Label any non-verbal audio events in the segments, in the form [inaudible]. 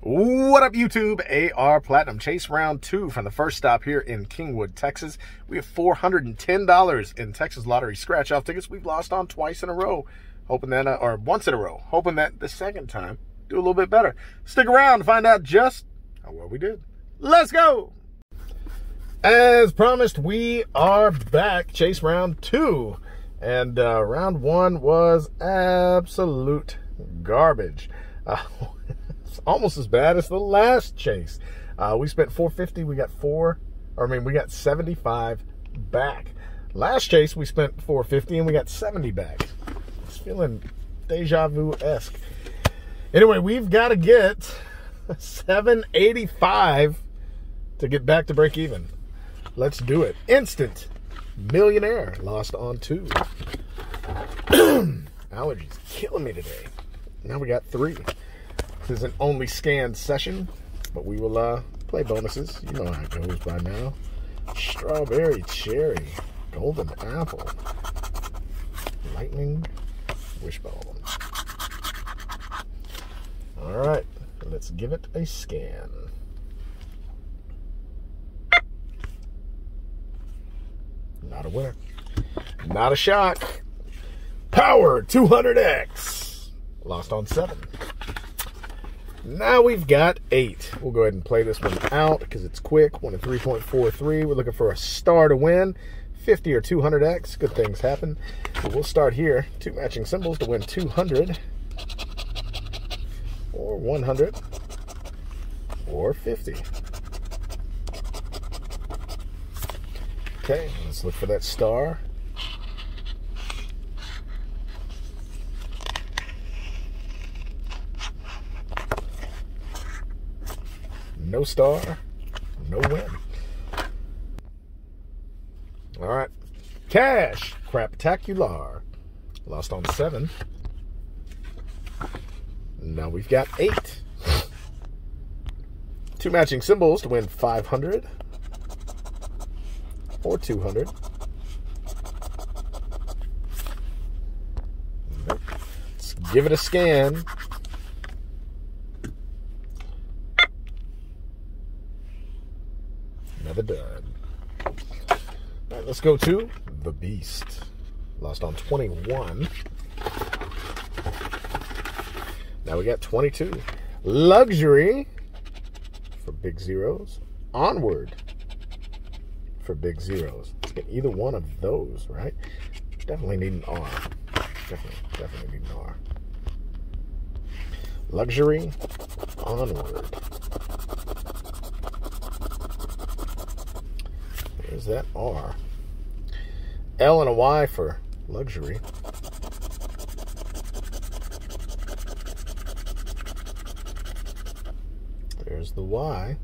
What up, YouTube? AR Platinum Chase round two from the first stop here in Kingwood, Texas. We have $410 in Texas Lottery scratch off tickets we've lost on twice in a row. Hoping that, uh, or once in a row, hoping that the second time do a little bit better. Stick around to find out just how well we did. Let's go! As promised, we are back. Chase round two. And uh, round one was absolute garbage. Uh, [laughs] almost as bad as the last chase. Uh, we spent 450. We got four, or I mean, we got 75 back. Last chase, we spent 450 and we got 70 back. It's feeling deja vu esque. Anyway, we've got to get 785 to get back to break even. Let's do it. Instant millionaire lost on two. [clears throat] Allergies killing me today. Now we got three. This is an only scanned session, but we will uh, play bonuses. You know how it goes by now. Strawberry cherry, golden apple, lightning wishbone. All right, let's give it a scan. Not a winner. Not a shock. Power 200X. Lost on seven. Now we've got eight. We'll go ahead and play this one out because it's quick. One at 3.43. We're looking for a star to win. 50 or 200x. Good things happen. So we'll start here. Two matching symbols to win 200 or 100 or 50. Okay, let's look for that star. No star, no win. All right. Cash, craptacular. Lost on seven. Now we've got eight. Two matching symbols to win 500 or 200. Let's give it a scan. Another dud. All right, let's go to the Beast. Lost on 21. Now we got 22. Luxury for big zeros. Onward for big zeros. Let's get either one of those, right? Definitely need an R. Definitely, definitely need an R. Luxury, onward. There's that R. L and a Y for luxury. There's the Y.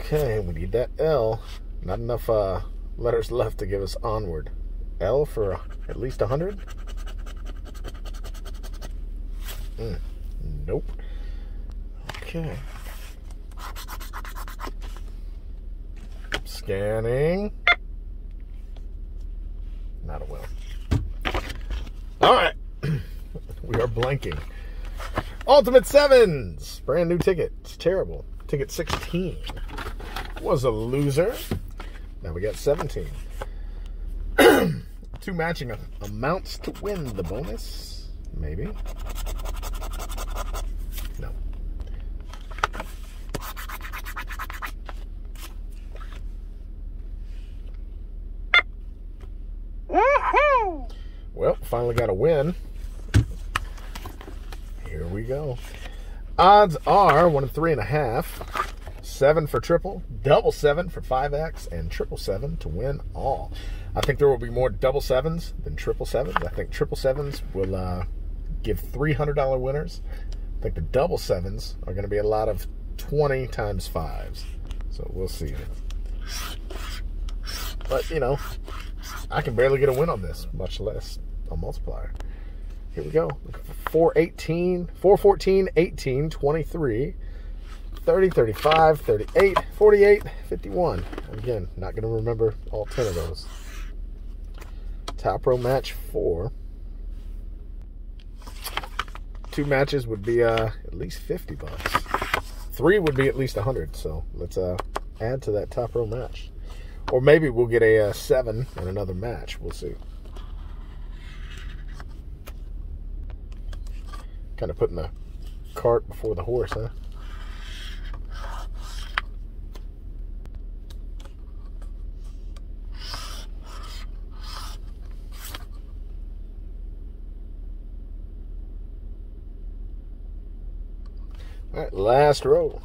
Okay, we need that L. Not enough uh, letters left to give us onward. L for at least 100? Mm, nope. Okay. Scanning. Not a will. All right. [clears throat] we are blanking. Ultimate Sevens. Brand new ticket. It's terrible. Ticket 16 was a loser. Now we got 17. [clears throat] Two matching amounts to win the bonus. Maybe. No. Well, finally got a win. Here we go. Odds are one and three and a half. Seven for triple, double seven for 5X, and triple seven to win all. I think there will be more double sevens than triple sevens. I think triple sevens will uh, give $300 winners. I think the double sevens are going to be a lot of 20 times fives. So we'll see. But, you know, I can barely get a win on this, much less a multiplier. Here we go. 418, 414, 18, 23, 30, 35, 38, 48, 51. Again, not going to remember all 10 of those. Top row match four. two matches would be uh, at least 50 bucks. Three would be at least 100. So let's uh, add to that top row match. Or maybe we'll get a uh, seven and another match. We'll see. Kind of putting the cart before the horse, huh? All right, last row.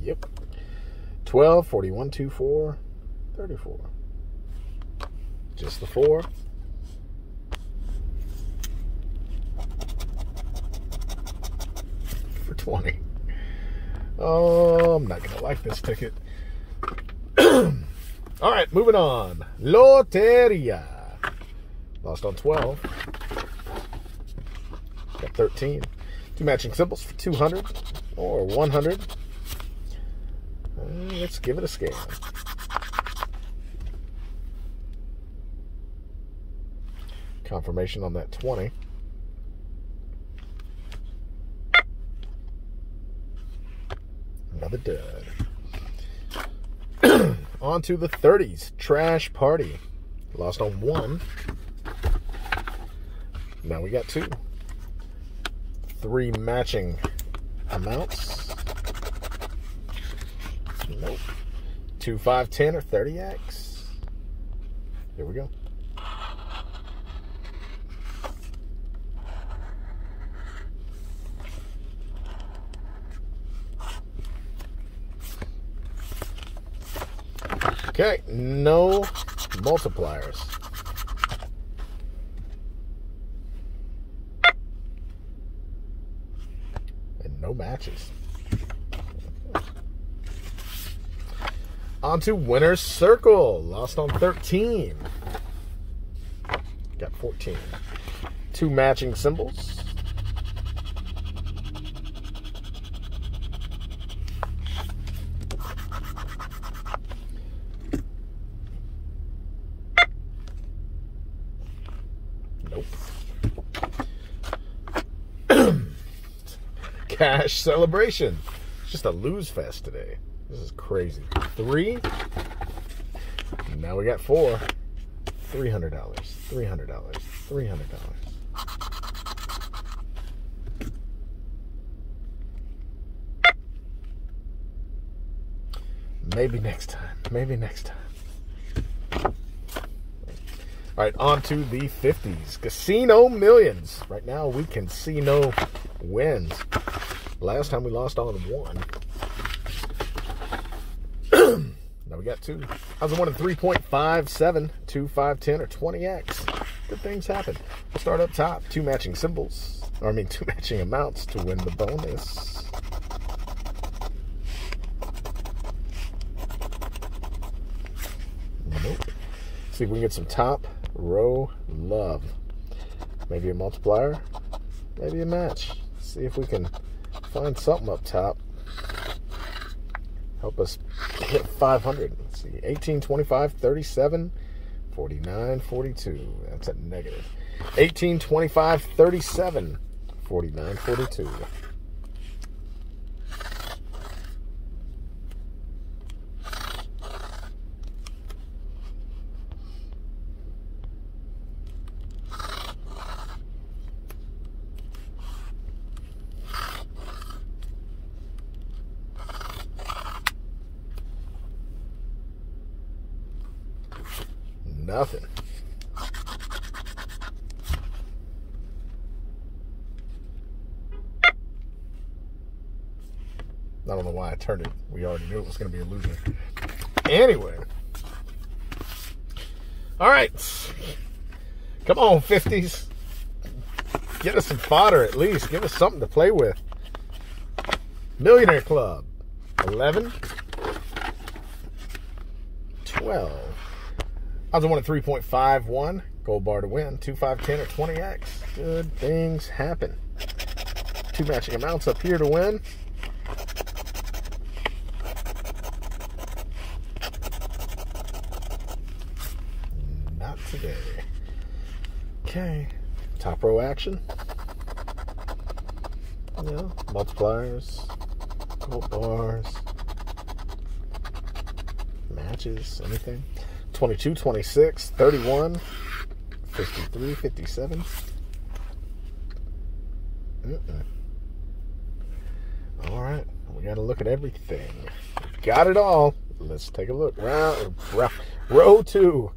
Yep. 12, 41, 2, 4, 34. Just the four. For 20. Oh, I'm not going to like this ticket. [clears throat] All right, moving on. Loteria. Lost on 12. Got 13. Two matching symbols for 200 or 100. Uh, let's give it a scan. Confirmation on that 20. Another dud. [clears throat] on to the 30s. Trash Party. Lost on one. Now we got two three matching amounts. Nope. 2, 5, 10 or 30x. Here we go. Okay, no multipliers. And no matches. On to winner's circle. Lost on 13. Got 14. Two matching symbols. Cash celebration. It's just a lose fest today. This is crazy. Three. Now we got four. Three hundred dollars. Three hundred dollars. Three hundred dollars. Maybe next time. Maybe next time. All right, on to the 50s. Casino Millions. Right now, we can see no wins. Last time we lost on one. [clears throat] now we got two. I was one in 3.57, 2, 5, 10, or 20x. Good things happen. We'll start up top. Two matching symbols. Or I mean, [laughs] two matching amounts to win the bonus. Nope. See if we can get some top row love. Maybe a multiplier. Maybe a match. See if we can find something up top. Help us hit 500. Let's see, 18, 25, 37, 49, 42. That's a negative. 18, 25, 37, 49, 42. Nothing. I don't know why I turned it. We already knew it was going to be a loser. Anyway. All right. Come on, 50s. Get us some fodder at least. Give us something to play with. Millionaire Club. 11. 12. Odds of one at 3.51. Gold bar to win. 2, 5, 10, or 20x. Good things happen. Two matching amounts up here to win. Not today. Okay. top row action. Yeah, multipliers, gold bars, matches, anything. 22, 26, 31, 53, 57. Mm -mm. All right, we got to look at everything. Got it all. Let's take a look. Round, row two.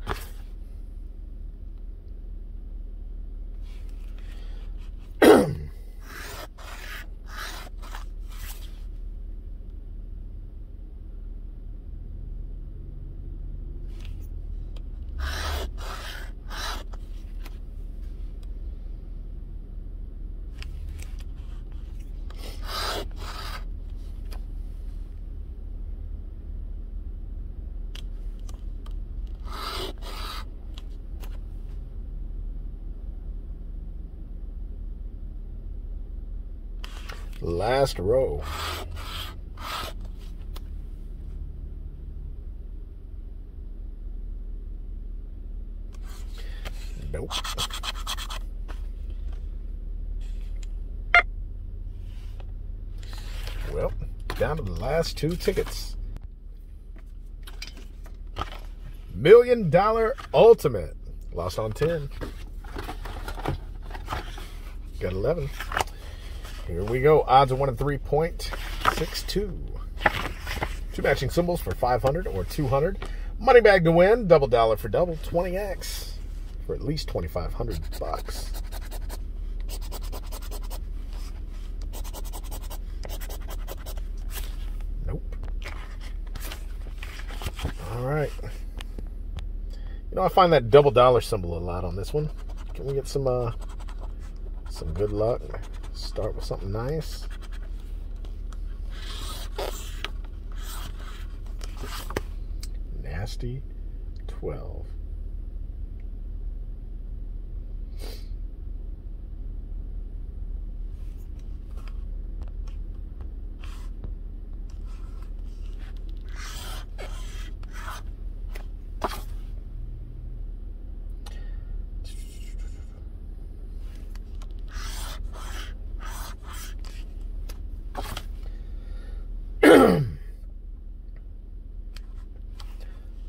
Last row. Nope. Well, down to the last two tickets. Million Dollar Ultimate. Lost on 10. Got 11. Here we go. Odds of 1 and 3.62. Two matching symbols for 500 or 200. Money bag to win. Double dollar for double. 20x for at least 2500 bucks. Nope. All right. You know, I find that double dollar symbol a lot on this one. Can we get some uh some good luck? Start with something nice. Nasty 12.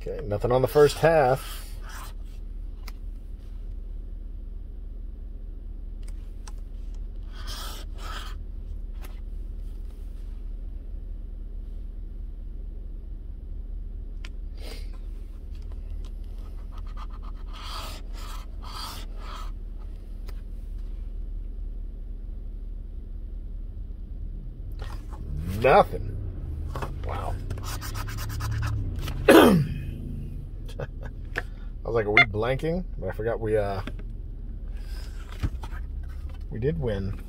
Okay, nothing on the first half. Nothing. Was like, are we blanking? But I forgot we uh we did win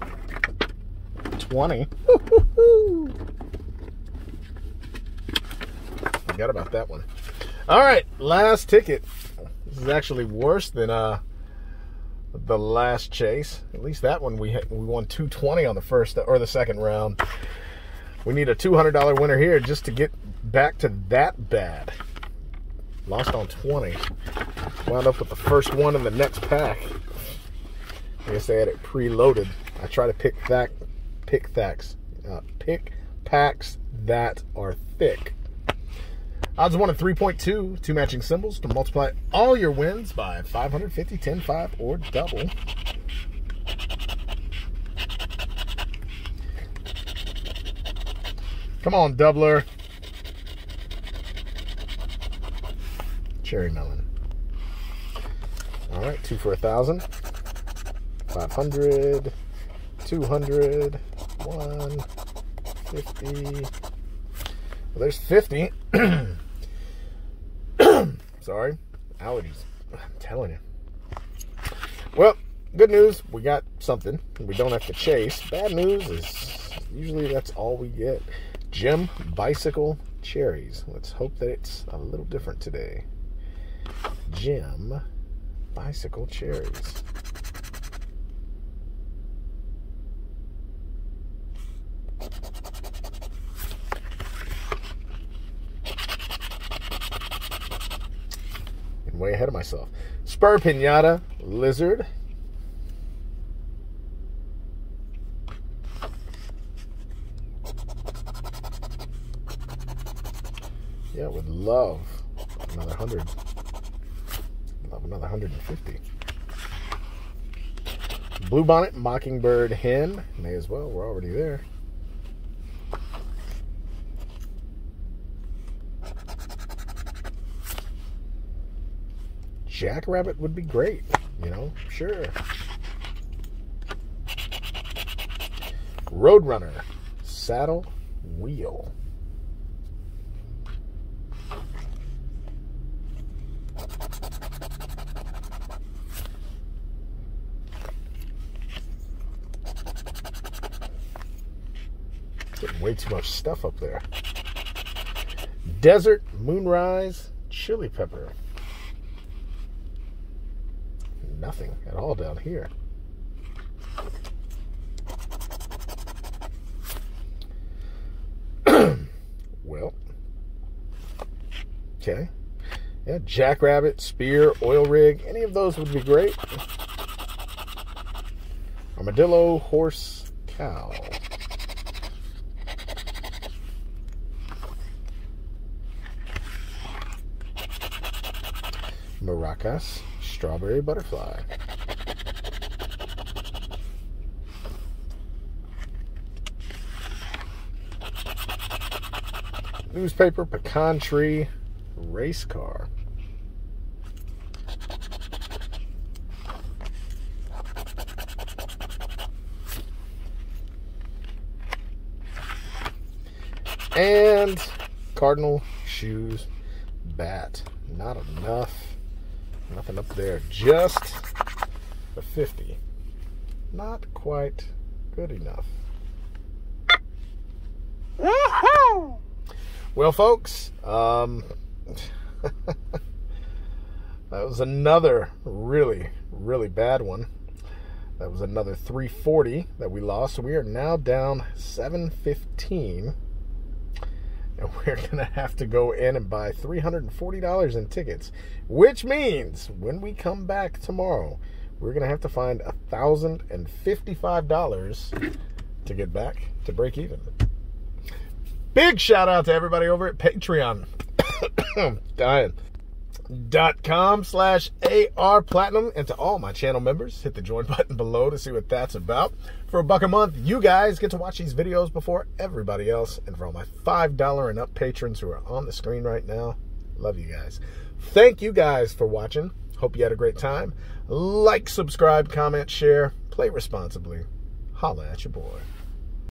20. [laughs] Forgot about that one. All right, last ticket. This is actually worse than uh the last chase. At least that one we we won 220 on the first or the second round. We need a $200 winner here just to get back to that bad. Lost on 20. Wound up with the first one in the next pack. I guess they had it preloaded. I try to pick that, pick thacks, uh, pick packs that are thick. Odds of 1 and 3.2, two matching symbols to multiply all your wins by 550, 10, 5, or double. Come on, doubler. cherry melon. All right, two for a thousand. 500, 200, 150. Well, there's 50. [clears throat] Sorry, allergies. I'm telling you. Well, good news, we got something. We don't have to chase. Bad news is usually that's all we get. Jim Bicycle Cherries. Let's hope that it's a little different today. Jim bicycle cherries. And way ahead of myself. Spur pinata, lizard. Yeah, would love another hundred. Another 150. Bluebonnet, Mockingbird, Hen. May as well. We're already there. Jackrabbit would be great, you know, sure. Roadrunner, saddle, wheel. Getting way too much stuff up there. Desert, Moonrise, Chili Pepper. Nothing at all down here. [clears throat] well, okay. Yeah, jackrabbit, spear, oil rig, any of those would be great. Armadillo, horse, cow. Maracas, strawberry butterfly. Newspaper, pecan tree, race car. And cardinal shoes bat. Not enough. Nothing up there. Just a 50. Not quite good enough. Well, folks, um, [laughs] that was another really, really bad one. That was another 340 that we lost. So we are now down 715 and [laughs] we're going to have to go in and buy $340 in tickets, which means when we come back tomorrow, we're going to have to find $1,055 to get back to break even. Big shout out to everybody over at Patreon. [coughs] Dying dot com slash AR Platinum. And to all my channel members, hit the join [laughs] button below to see what that's about. For a buck a month, you guys get to watch these videos before everybody else. And for all my $5 and up patrons who are on the screen right now, love you guys. Thank you guys for watching. Hope you had a great time. Like, subscribe, comment, share, play responsibly. Holla at your boy.